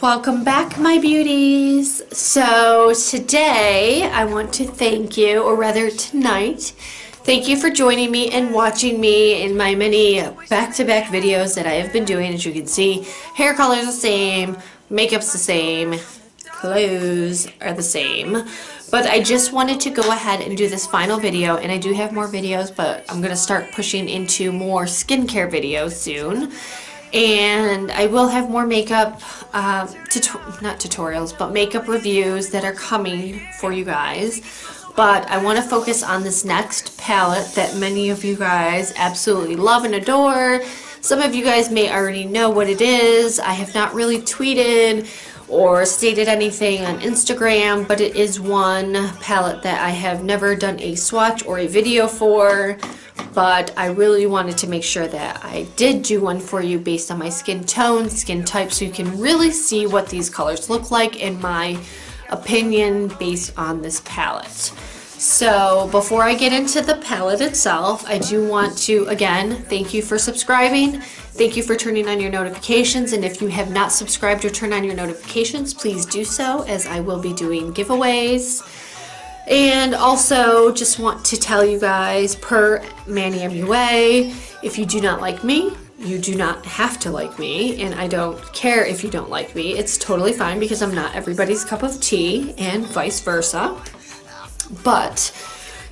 Welcome back, my beauties. So today I want to thank you, or rather tonight, thank you for joining me and watching me in my many back-to-back videos that I have been doing. As you can see, hair color is the same, makeup's the same, clothes are the same. But I just wanted to go ahead and do this final video, and I do have more videos, but I'm going to start pushing into more skincare videos soon and I will have more makeup, uh, not tutorials, but makeup reviews that are coming for you guys. But I want to focus on this next palette that many of you guys absolutely love and adore. Some of you guys may already know what it is. I have not really tweeted or stated anything on Instagram, but it is one palette that I have never done a swatch or a video for but I really wanted to make sure that I did do one for you based on my skin tone, skin type, so you can really see what these colors look like in my opinion based on this palette. So before I get into the palette itself, I do want to, again, thank you for subscribing. Thank you for turning on your notifications. And if you have not subscribed or turned on your notifications, please do so as I will be doing giveaways and also just want to tell you guys per Manny MUA, if you do not like me, you do not have to like me and I don't care if you don't like me. It's totally fine because I'm not everybody's cup of tea and vice versa. But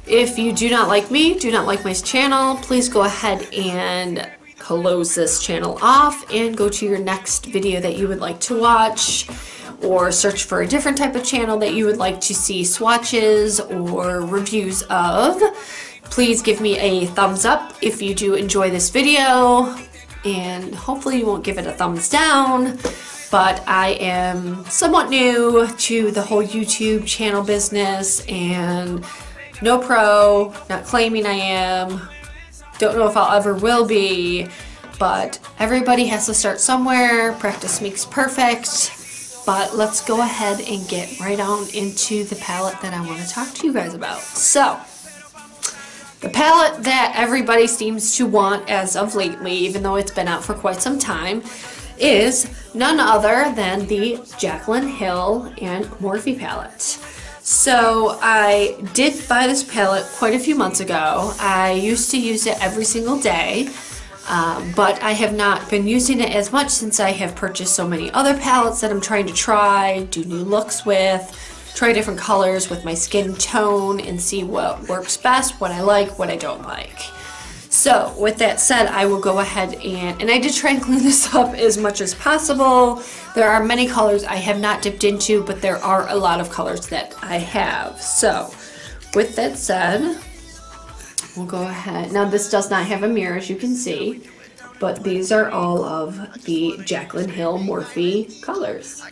if you do not like me, do not like my channel, please go ahead and close this channel off and go to your next video that you would like to watch or search for a different type of channel that you would like to see swatches or reviews of. Please give me a thumbs up if you do enjoy this video and hopefully you won't give it a thumbs down but I am somewhat new to the whole YouTube channel business and no pro, not claiming I am, don't know if I'll ever will be, but everybody has to start somewhere, practice makes perfect, but let's go ahead and get right on into the palette that I want to talk to you guys about. So, the palette that everybody seems to want as of lately, even though it's been out for quite some time, is none other than the Jaclyn Hill and Morphe palette. So I did buy this palette quite a few months ago. I used to use it every single day. Um, but I have not been using it as much since I have purchased so many other palettes that I'm trying to try, do new looks with, try different colors with my skin tone and see what works best, what I like, what I don't like. So with that said, I will go ahead and, and I did try and clean this up as much as possible. There are many colors I have not dipped into, but there are a lot of colors that I have. So with that said, we'll go ahead. Now this does not have a mirror as you can see, but these are all of the Jaclyn Hill Morphe colors.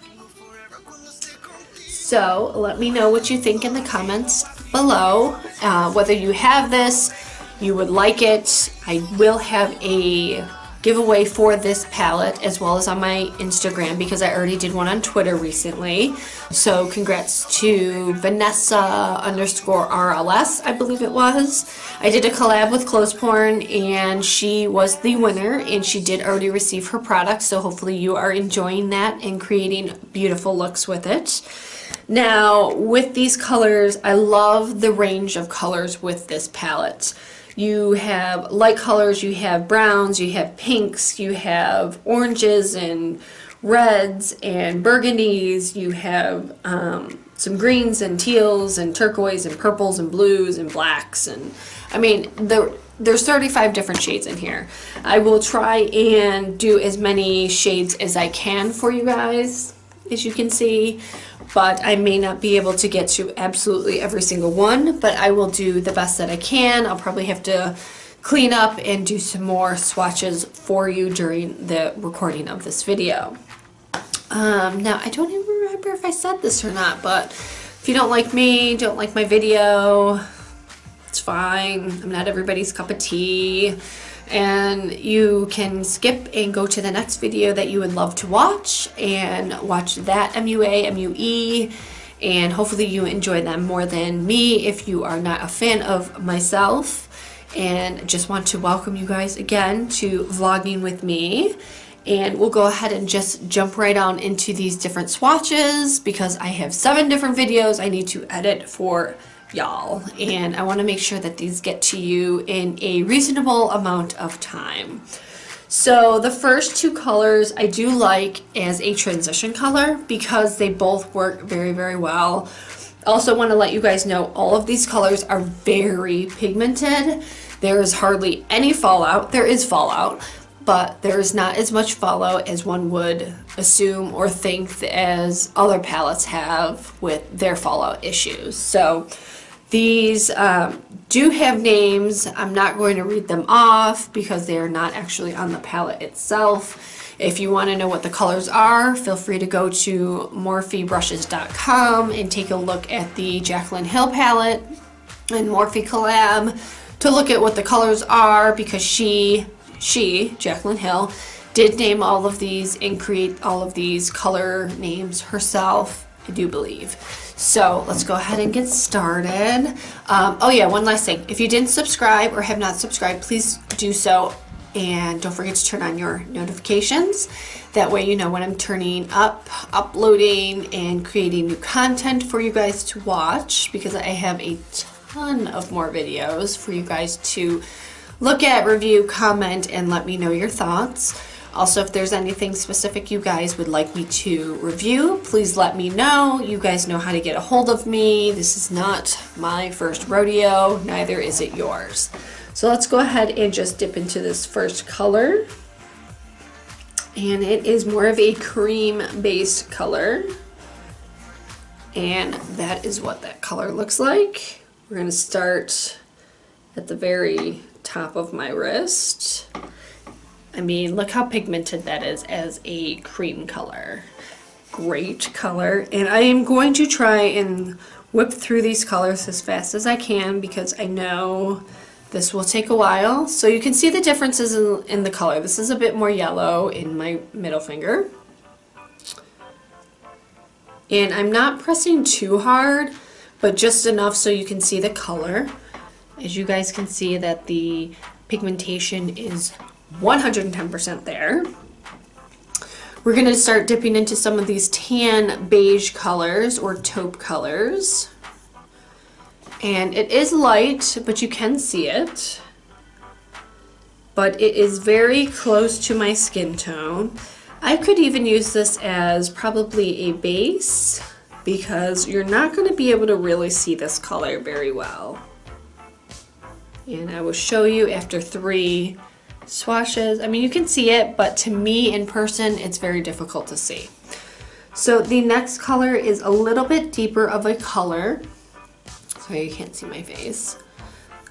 So let me know what you think in the comments below, uh, whether you have this, you would like it. I will have a giveaway for this palette as well as on my Instagram because I already did one on Twitter recently. So congrats to Vanessa underscore RLS, I believe it was. I did a collab with Clothes Porn and she was the winner and she did already receive her product. So hopefully you are enjoying that and creating beautiful looks with it. Now with these colors, I love the range of colors with this palette. You have light colors, you have browns, you have pinks, you have oranges and reds and burgundies, you have um, some greens and teals and turquoise and purples and blues and blacks and I mean the there's 35 different shades in here. I will try and do as many shades as I can for you guys as you can see but I may not be able to get to absolutely every single one, but I will do the best that I can. I'll probably have to clean up and do some more swatches for you during the recording of this video. Um, now, I don't even remember if I said this or not, but if you don't like me, don't like my video, it's fine. I'm not everybody's cup of tea and you can skip and go to the next video that you would love to watch and watch that MUA, MUE, and hopefully you enjoy them more than me if you are not a fan of myself. And just want to welcome you guys again to vlogging with Mee. And we'll go ahead and just jump right on into these different swatches because I have seven different videos I need to edit for y'all. And I want to make sure that these get to you in a reasonable amount of time. So the first two colors I do like as a transition color because they both work very, very well. Also want to let you guys know all of these colors are very pigmented. There is hardly any fallout. There is fallout, but there is not as much fallout as one would assume or think as other palettes have with their fallout issues. So these um, do have names. I'm not going to read them off because they are not actually on the palette itself. If you want to know what the colors are, feel free to go to morphebrushes.com and take a look at the Jaclyn Hill palette and Morphe collab to look at what the colors are because she, she, Jaclyn Hill, did name all of these and create all of these color names herself, I do believe. So let's go ahead and get started. Um, oh yeah, one last thing. If you didn't subscribe or have not subscribed, please do so. And don't forget to turn on your notifications. That way you know when I'm turning up, uploading, and creating new content for you guys to watch because I have a ton of more videos for you guys to look at, review, comment, and let me know your thoughts. Also, if there's anything specific you guys would like me to review, please let me know. You guys know how to get a hold of me. This is not my first rodeo, neither is it yours. So let's go ahead and just dip into this first color. And it is more of a cream based color. And that is what that color looks like. We're gonna start at the very top of my wrist. I mean, look how pigmented that is as a cream color. Great color. And I am going to try and whip through these colors as fast as I can because I know this will take a while. So you can see the differences in, in the color. This is a bit more yellow in my middle finger. And I'm not pressing too hard, but just enough so you can see the color. As you guys can see that the pigmentation is 110% there. We're going to start dipping into some of these tan beige colors or taupe colors. And it is light, but you can see it. But it is very close to my skin tone. I could even use this as probably a base because you're not going to be able to really see this color very well. And I will show you after three swashes. I mean, you can see it, but to me in person, it's very difficult to see. So the next color is a little bit deeper of a color. Sorry, you can't see my face.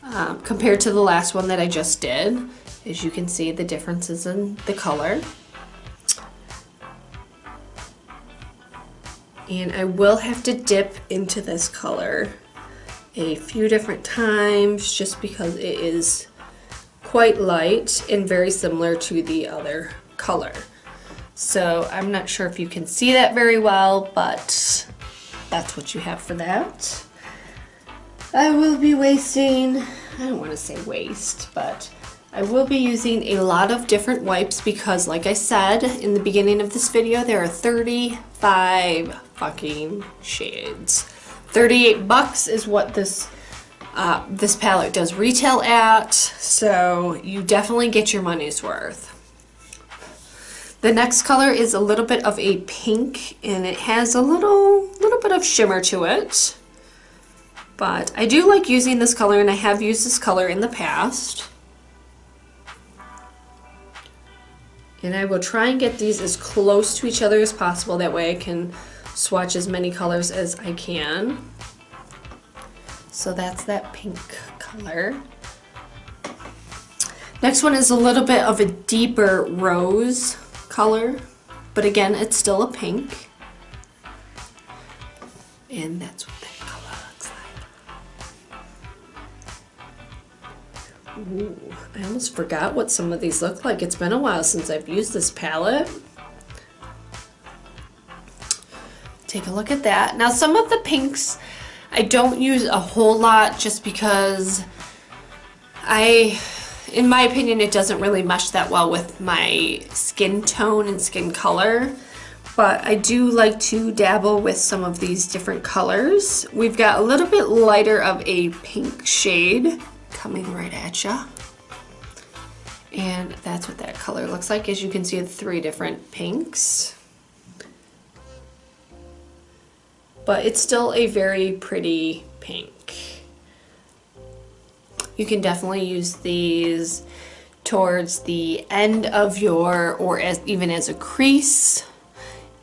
Um, compared to the last one that I just did. As you can see, the differences in the color. And I will have to dip into this color a few different times just because it is quite light and very similar to the other color. So I'm not sure if you can see that very well, but that's what you have for that. I will be wasting, I don't want to say waste, but I will be using a lot of different wipes because like I said in the beginning of this video, there are 35 fucking shades. 38 bucks is what this uh, this palette does retail at, so you definitely get your money's worth. The next color is a little bit of a pink and it has a little, little bit of shimmer to it. But I do like using this color and I have used this color in the past. And I will try and get these as close to each other as possible. That way I can swatch as many colors as I can. So that's that pink color. Next one is a little bit of a deeper rose color, but again, it's still a pink. And that's what that color looks like. Ooh, I almost forgot what some of these look like. It's been a while since I've used this palette. Take a look at that. Now some of the pinks I don't use a whole lot just because I in my opinion, it doesn't really mesh that well with my skin tone and skin color. But I do like to dabble with some of these different colors. We've got a little bit lighter of a pink shade coming right at ya. And that's what that color looks like. As you can see, three different pinks. But it's still a very pretty pink. You can definitely use these towards the end of your, or as even as a crease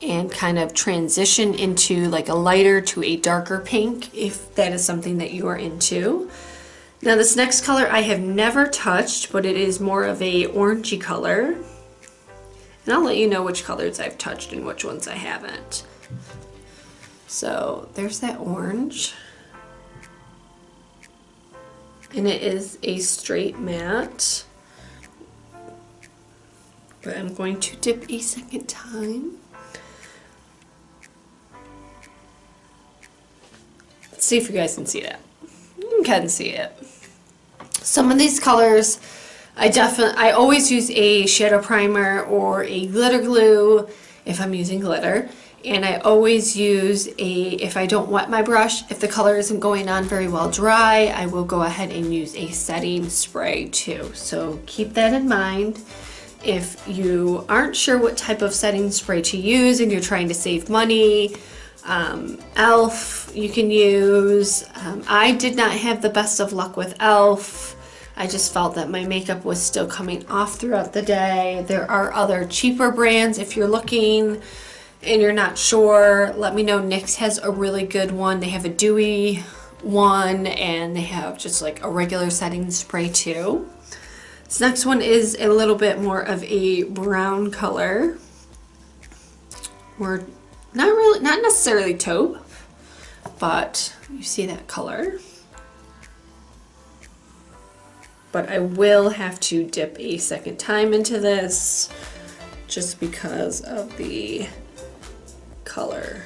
and kind of transition into like a lighter to a darker pink if that is something that you are into. Now this next color I have never touched, but it is more of a orangey color. And I'll let you know which colors I've touched and which ones I haven't. So there's that orange and it is a straight matte. But I'm going to dip a second time. Let's see if you guys can see that. You can see it. Some of these colors, I definitely, I always use a shadow primer or a glitter glue if I'm using glitter and I always use a, if I don't wet my brush, if the color isn't going on very well dry, I will go ahead and use a setting spray too. So keep that in mind. If you aren't sure what type of setting spray to use and you're trying to save money, um, e.l.f. you can use. Um, I did not have the best of luck with e.l.f. I just felt that my makeup was still coming off throughout the day. There are other cheaper brands if you're looking and you're not sure, let me know. NYX has a really good one. They have a dewy one and they have just like a regular setting spray too. This next one is a little bit more of a brown color. We're not really, not necessarily taupe, but you see that color. But I will have to dip a second time into this just because of the color.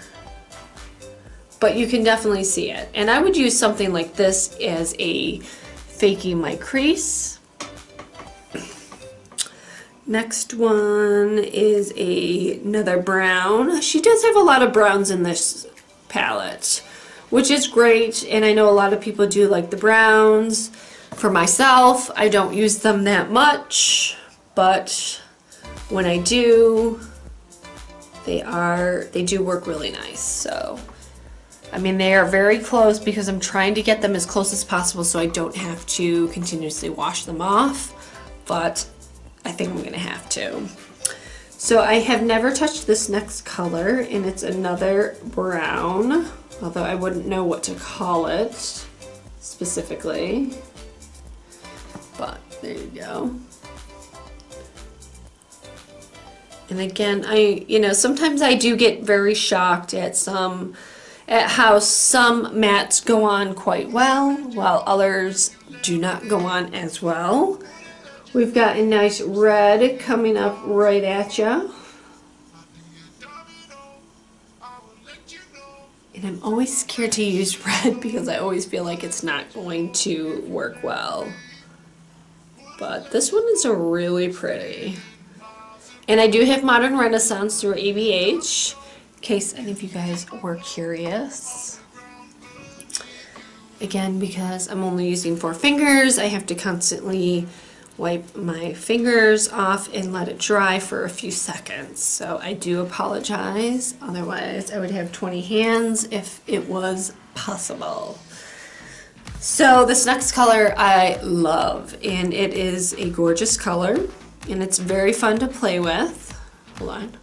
But you can definitely see it. And I would use something like this as a faking my crease. Next one is a, another brown. She does have a lot of browns in this palette, which is great. And I know a lot of people do like the browns. For myself, I don't use them that much, but when I do, they are, they do work really nice. So, I mean, they are very close because I'm trying to get them as close as possible so I don't have to continuously wash them off. But I think I'm gonna have to. So I have never touched this next color and it's another brown, although I wouldn't know what to call it specifically. But there you go. And again, I, you know, sometimes I do get very shocked at some, at how some mattes go on quite well, while others do not go on as well. We've got a nice red coming up right at you. And I'm always scared to use red because I always feel like it's not going to work well. But this one is really pretty. And I do have Modern Renaissance through ABH, in case any of you guys were curious. Again, because I'm only using four fingers, I have to constantly wipe my fingers off and let it dry for a few seconds. So I do apologize. Otherwise, I would have 20 hands if it was possible. So this next color I love, and it is a gorgeous color and it's very fun to play with. Hold on.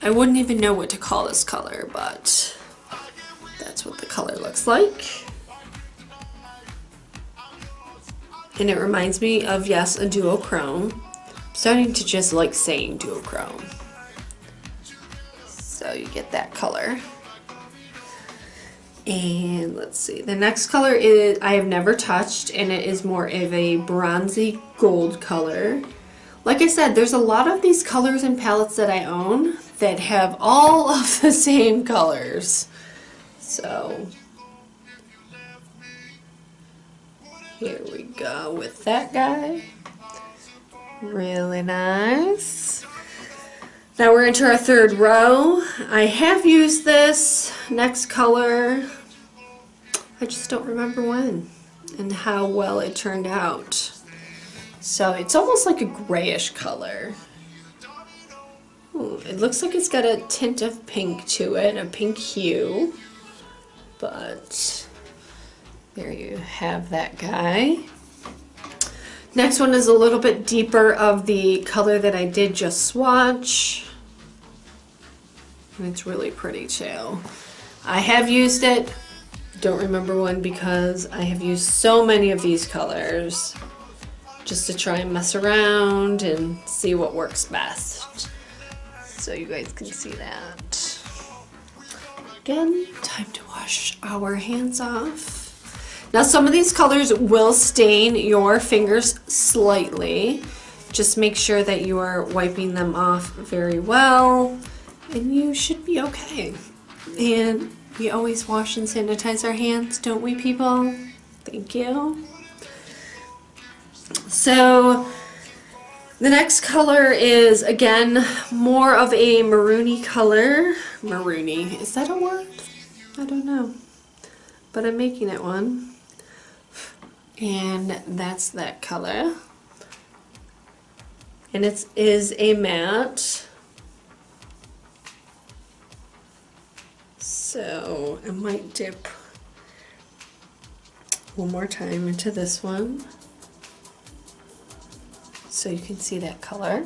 I wouldn't even know what to call this color, but that's what the color looks like. And it reminds me of, yes, a duochrome. I'm starting to just like saying duochrome. So you get that color. And let's see, the next color is I have never touched and it is more of a bronzy gold color. Like I said, there's a lot of these colors and palettes that I own that have all of the same colors. So, Here we go with that guy. Really nice. Now we're into our third row. I have used this next color. I just don't remember when and how well it turned out. So it's almost like a grayish color. Ooh, it looks like it's got a tint of pink to it, a pink hue. But there you have that guy. Next one is a little bit deeper of the color that I did just swatch. And it's really pretty too. I have used it, don't remember one because I have used so many of these colors just to try and mess around and see what works best. So you guys can see that. Again, time to wash our hands off. Now some of these colors will stain your fingers slightly. Just make sure that you are wiping them off very well and you should be okay. And we always wash and sanitize our hands, don't we people? Thank you. So the next color is again more of a maroony color. Maroony, is that a word? I don't know. But I'm making it one. And that's that color. And it is a matte. So I might dip one more time into this one so you can see that color.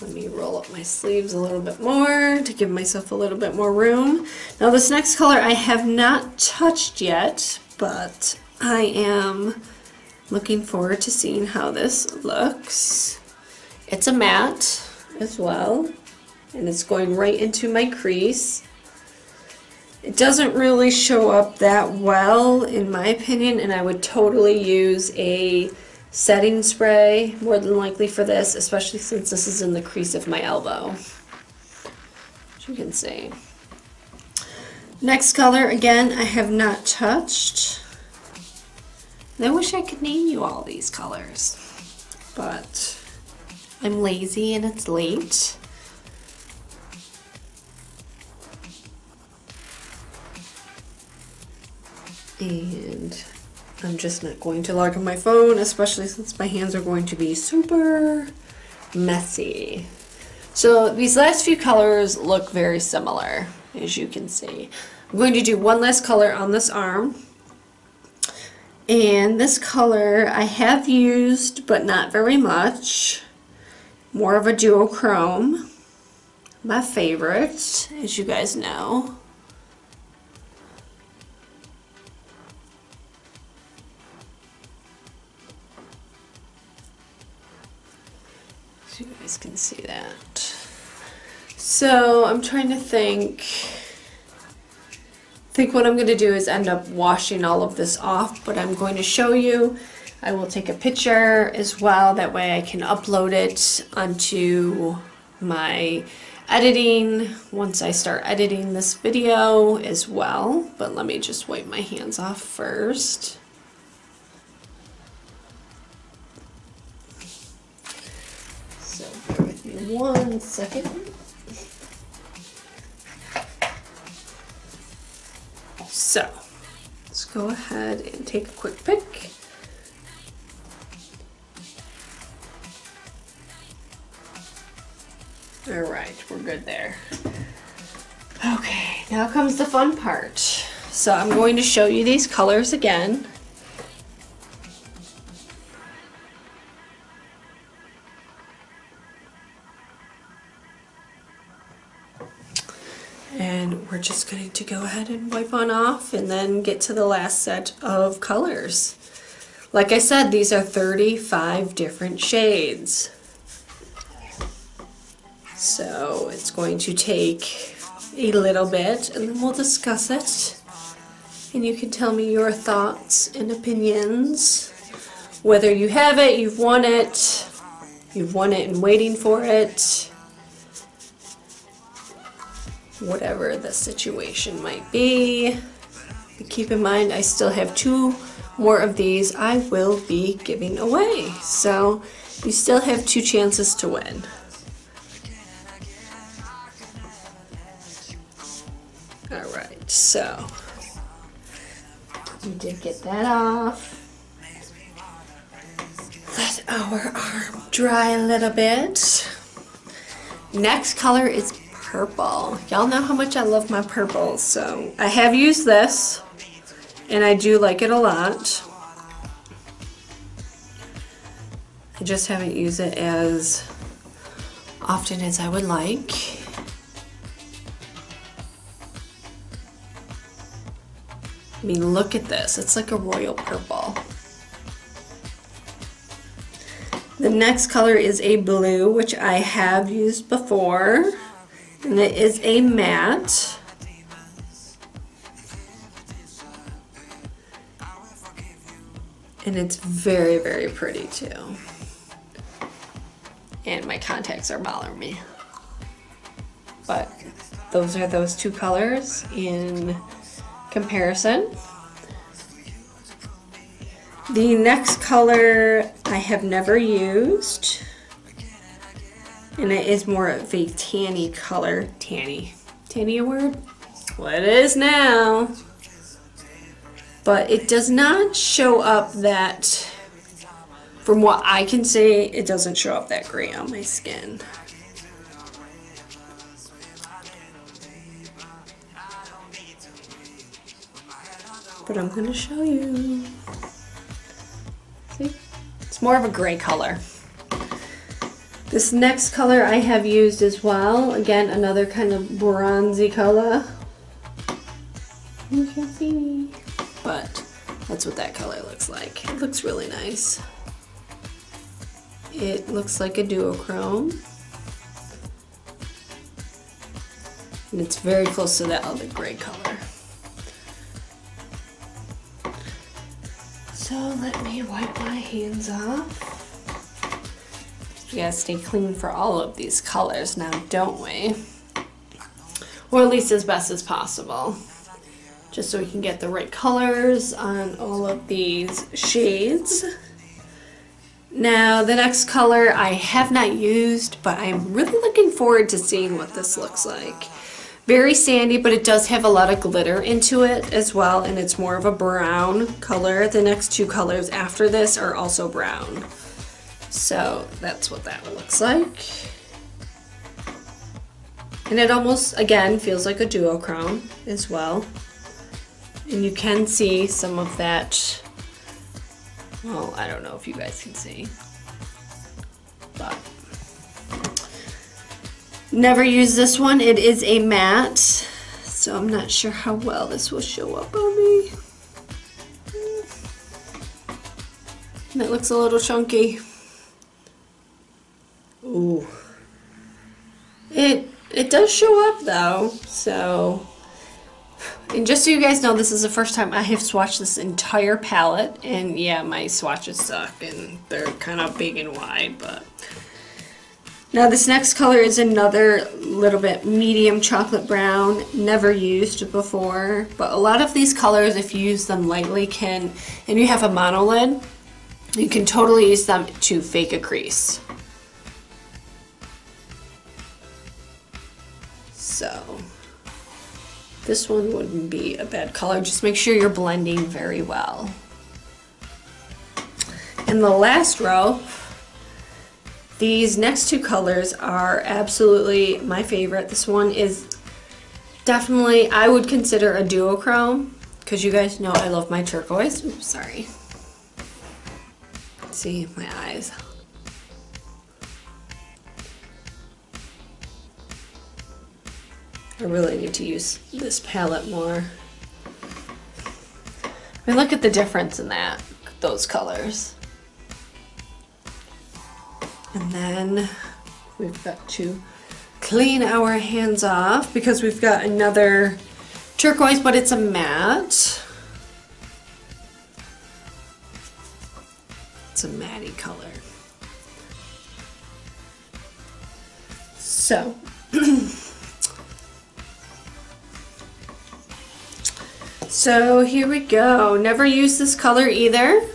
Let me roll up my sleeves a little bit more to give myself a little bit more room. Now this next color I have not touched yet, but I am looking forward to seeing how this looks. It's a matte as well, and it's going right into my crease. It doesn't really show up that well in my opinion, and I would totally use a setting spray more than likely for this, especially since this is in the crease of my elbow. As you can see. Next color, again, I have not touched. I wish I could name you all these colors, but I'm lazy and it's late. And I'm just not going to log on my phone, especially since my hands are going to be super messy. So these last few colors look very similar, as you can see. I'm going to do one last color on this arm. And this color I have used, but not very much. More of a duochrome. My favorite, as you guys know. You guys can see that. So I'm trying to think think what I'm going to do is end up washing all of this off, but I'm going to show you. I will take a picture as well, that way I can upload it onto my editing once I start editing this video as well. But let me just wipe my hands off first. One second. So let's go ahead and take a quick pic. All right, we're good there. Okay, now comes the fun part. So I'm going to show you these colors again. Just going to go ahead and wipe on off and then get to the last set of colors. Like I said, these are 35 different shades. So it's going to take a little bit and then we'll discuss it. And you can tell me your thoughts and opinions. Whether you have it, you've won it, you've won it and waiting for it, whatever the situation might be. keep in mind I still have two more of these I will be giving away. So you still have two chances to win. Alright, so we did get that off. Let our arm dry a little bit. Next color is purple. Y'all know how much I love my purples, so I have used this and I do like it a lot. I just haven't used it as often as I would like. I mean, look at this. It's like a royal purple. The next color is a blue, which I have used before. And it is a matte. And it's very, very pretty too. And my contacts are bothering me. But those are those two colors in comparison. The next color I have never used. And it is more of a tanny color. Tanny. Tanny a word? Well, it is now. But it does not show up that, from what I can see, it doesn't show up that gray on my skin. But I'm going to show you. See? It's more of a gray color. This next color I have used as well. Again, another kind of bronzy color. You can't see me. But that's what that color looks like. It looks really nice. It looks like a duochrome. And it's very close to that other gray color. So let me wipe my hands off. We gotta stay clean for all of these colors now, don't we? Or at least as best as possible. Just so we can get the right colors on all of these shades. Now the next color I have not used, but I'm really looking forward to seeing what this looks like. Very sandy, but it does have a lot of glitter into it as well, and it's more of a brown color. The next two colors after this are also brown. So that's what that looks like. And it almost, again, feels like a duochrome as well. And you can see some of that, well, I don't know if you guys can see, but never use this one. It is a matte, so I'm not sure how well this will show up on me. That looks a little chunky. Ooh. It it does show up though, so and just so you guys know, this is the first time I have swatched this entire palette, and yeah, my swatches suck, and they're kind of big and wide, but... Now this next color is another little bit medium chocolate brown, never used before, but a lot of these colors, if you use them lightly, can, and you have a monolid, you can totally use them to fake a crease. This one wouldn't be a bad color. Just make sure you're blending very well. In the last row, these next two colors are absolutely my favorite. This one is definitely, I would consider a duochrome because you guys know I love my turquoise. Oops, sorry. See my eyes. I really need to use this palette more. I mean, look at the difference in that, those colors. And then we've got to clean our hands off because we've got another turquoise, but it's a matte. It's a matty color. So, So here we go. Never used this color either.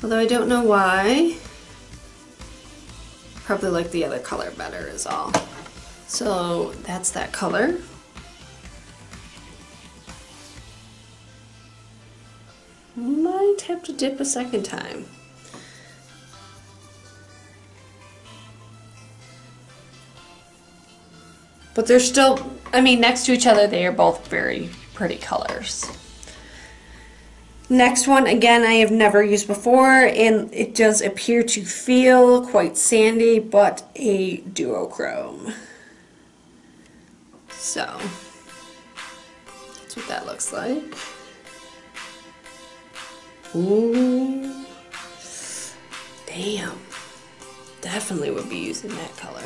Although I don't know why. Probably like the other color better is all. So that's that color. Might have to dip a second time. But they're still, I mean, next to each other, they are both very pretty colors. Next one, again, I have never used before, and it does appear to feel quite sandy, but a duochrome. So, that's what that looks like. Ooh. Damn. Definitely would be using that color.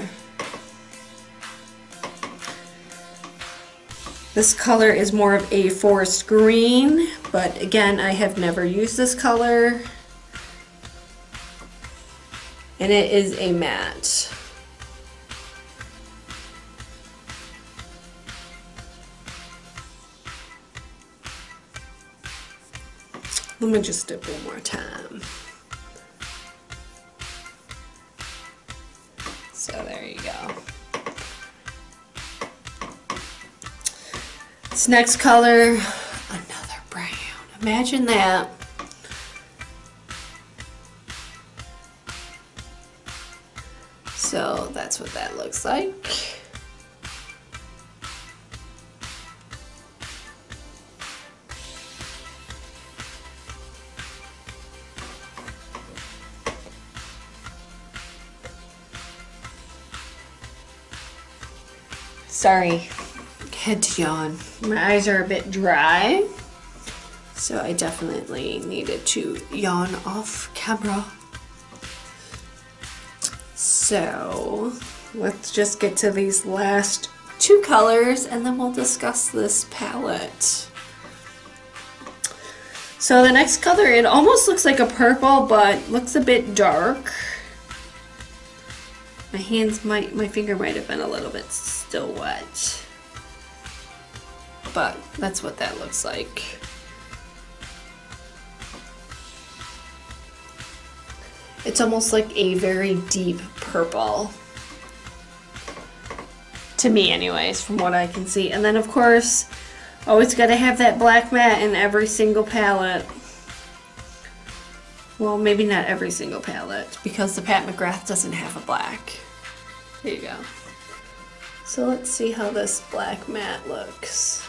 This color is more of a forest green, but again, I have never used this color. And it is a matte. Let me just dip one more time. This next color, another brown. Imagine that. So that's what that looks like. Sorry, had to yawn. My eyes are a bit dry, so I definitely needed to yawn off camera. So let's just get to these last two colors and then we'll discuss this palette. So the next color, it almost looks like a purple, but looks a bit dark. My hands might, my finger might have been a little bit still wet. But that's what that looks like. It's almost like a very deep purple. To me anyways, from what I can see. And then of course, always gotta have that black matte in every single palette. Well, maybe not every single palette, because the Pat McGrath doesn't have a black. There you go. So let's see how this black matte looks.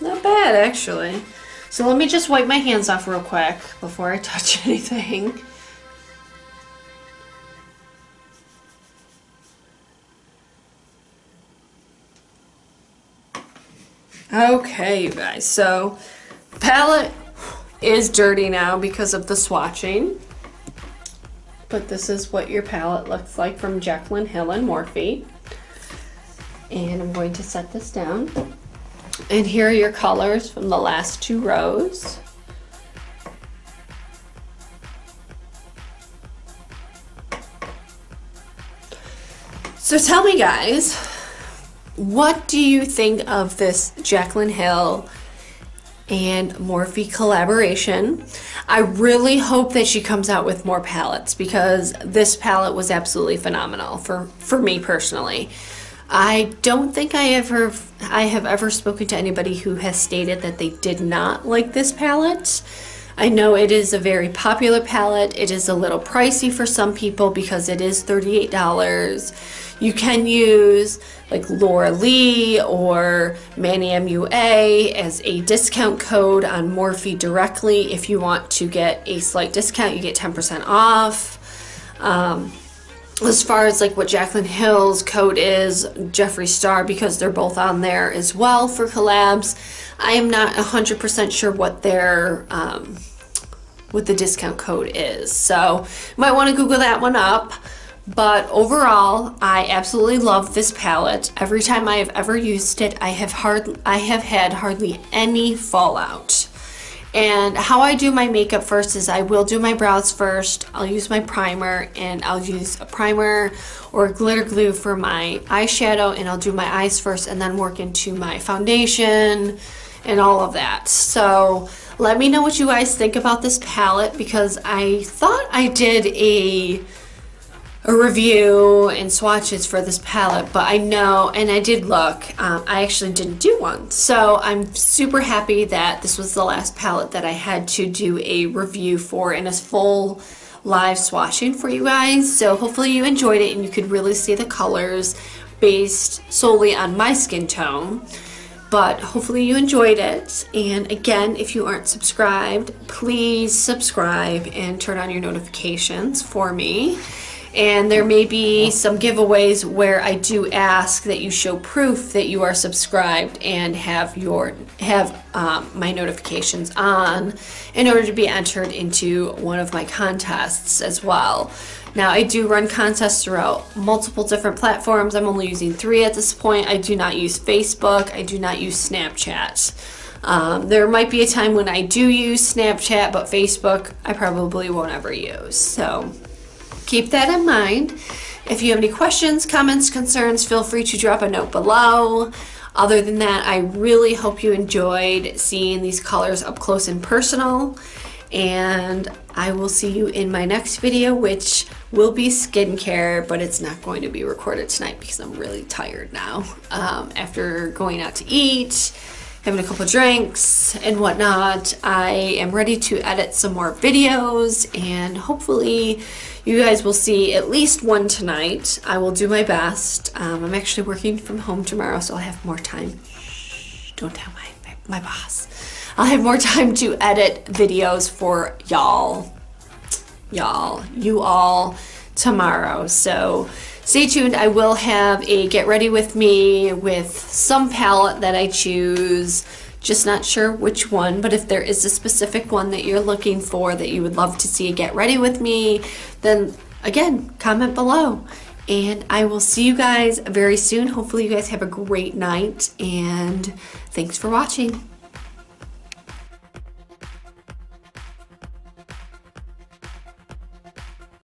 Not bad, actually. So let me just wipe my hands off real quick before I touch anything. Okay, you guys, so palette is dirty now because of the swatching. But this is what your palette looks like from Jaclyn Hill and Morphe. And I'm going to set this down. And here are your colors from the last two rows. So tell me guys, what do you think of this Jaclyn Hill and Morphe collaboration? I really hope that she comes out with more palettes because this palette was absolutely phenomenal for, for me personally. I don't think I ever I have ever spoken to anybody who has stated that they did not like this palette. I know it is a very popular palette. It is a little pricey for some people because it is $38. You can use like Laura Lee or Manny MUA as a discount code on Morphe directly. If you want to get a slight discount, you get 10% off. Um, as far as like what Jaclyn Hill's code is, Jeffree Star, because they're both on there as well for collabs. I am not 100% sure what their um, what the discount code is. So you might want to Google that one up. But overall, I absolutely love this palette. Every time I have ever used it, I have hard I have had hardly any fallout. And how I do my makeup first is I will do my brows first. I'll use my primer and I'll use a primer or glitter glue for my eyeshadow and I'll do my eyes first and then work into my foundation and all of that. So let me know what you guys think about this palette because I thought I did a a review and swatches for this palette, but I know, and I did look, um, I actually didn't do one. So I'm super happy that this was the last palette that I had to do a review for in a full live swatching for you guys. So hopefully you enjoyed it and you could really see the colors based solely on my skin tone. But hopefully you enjoyed it. And again, if you aren't subscribed, please subscribe and turn on your notifications for me and there may be some giveaways where I do ask that you show proof that you are subscribed and have your have um, my notifications on in order to be entered into one of my contests as well. Now I do run contests throughout multiple different platforms. I'm only using three at this point. I do not use Facebook. I do not use Snapchat. Um, there might be a time when I do use Snapchat, but Facebook I probably won't ever use. So keep that in mind. If you have any questions, comments, concerns, feel free to drop a note below. Other than that, I really hope you enjoyed seeing these colors up close and personal. And I will see you in my next video, which will be skincare, but it's not going to be recorded tonight because I'm really tired now um, after going out to eat having a couple drinks and whatnot. I am ready to edit some more videos and hopefully you guys will see at least one tonight. I will do my best. Um, I'm actually working from home tomorrow, so I'll have more time. Shh, don't tell my, my, my boss. I'll have more time to edit videos for y'all. Y'all. You all tomorrow. So stay tuned. I will have a get ready with me with some palette that I choose. Just not sure which one, but if there is a specific one that you're looking for that you would love to see get ready with me, then again, comment below. And I will see you guys very soon. Hopefully you guys have a great night and thanks for watching.